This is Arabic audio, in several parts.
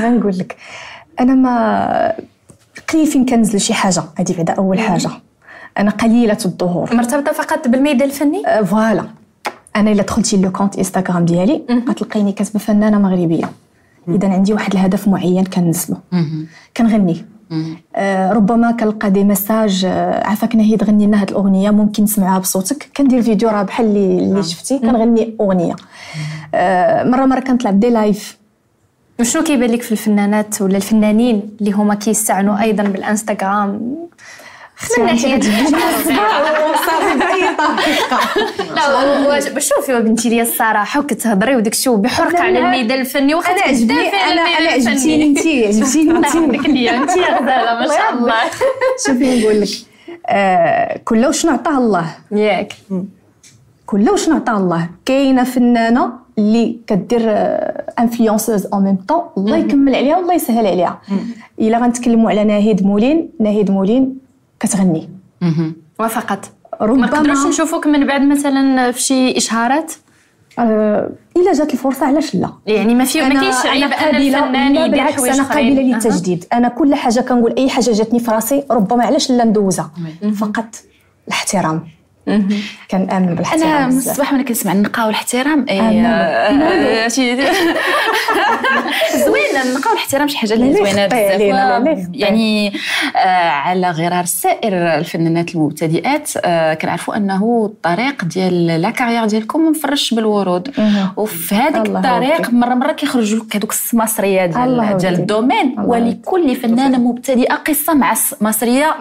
غنقول لك أنا ما قليل فين كنزل شي حاجة هذه بعدا أول حاجة. أنا قليلة الظهور. مرتبطة فقط بالميدان الفني؟ أه، voilà. أنا إلا دخلتي لو compte Instagram ديالي غتلقيني كاتبة فنانة مغربية. اذا عندي واحد الهدف معين كنزلو. كنغني. آه ربما كنلقى des messages آه عافاك ناهيد غني لنا هاد الأغنية ممكن نسمعها بصوتك. كندير فيديو راه بحال اللي اللي شفتي كنغني أغنية. آه مرة مرة كنطلع بدي لايف وشنو كيبان لك في الفنانات ولا الفنانين اللي هما كيستعنوا أيضا بالإنستغرام؟ من ناحيه لا شوفي بنتي ديال الصراحه وكتهضري وداك الشيء بحرقه على الميدان الفني واخا أنا أنا أنا عجبتيني انت عجبتيني انت انت يا غزالة ما شاء الله شوفي نقول لك آه كل وشنو عطاه الله؟ ياك. كل وشنو عطاه الله؟ كاينة فنانة اللي كدير influenceuse en même temps الله يكمل عليها والله يسهل عليها. إلا غنتكلموا على ناهيد مولين ناهيد مولين كتغني. وفقط. ربما ما نقدروش نشوفوك من بعد مثلا في شي إشهارات؟ أه إلا جات الفرصة علاش لا؟ يعني ما في ما كاينش عيب أن الفنان يدير حوايج أنا قابله للتجديد. أه. أنا كل حاجة كنقول أي حاجة جاتني في راسي ربما علاش لا ندوزها؟ فقط الاحترام. كنامن بالاحترام أنا من الصباح وأنا كنسمع النقاء والاحترام اي آه، شي زوين النقاء والاحترام شي حاجة اللي زوينة بزاف. يعني آه، على غرار سائر الفنانات المبتدئات آه، كنعرفوا أنه الطريق ديال la carrière ديالكم مفرش بالورود. وفي هذيك الطريق مرة مرة كيخرجوا لك هذوك السماسريه ديال ديال ال domaine. ولكل فنانة مبتدئة قصة مع السماسريه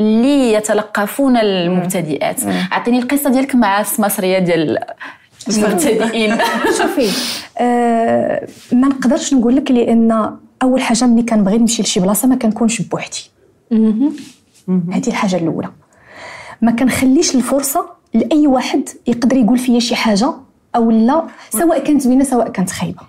اللي يتلقفون المبتدئات. أعطيني القصة ديالك مع السماسرية ديال المبتدئين. شوفي. آه ما نقدرش نقول لك لأن أول حاجة ملي كنبغي نمشي لشي بلاصة ما كنكونش بوحدي. هذه الحاجة الأولى. ما كنخليش الفرصة لأي واحد يقدر يقول فيا شي حاجة أو لا سواء كانت زوينة سواء كانت خايبة.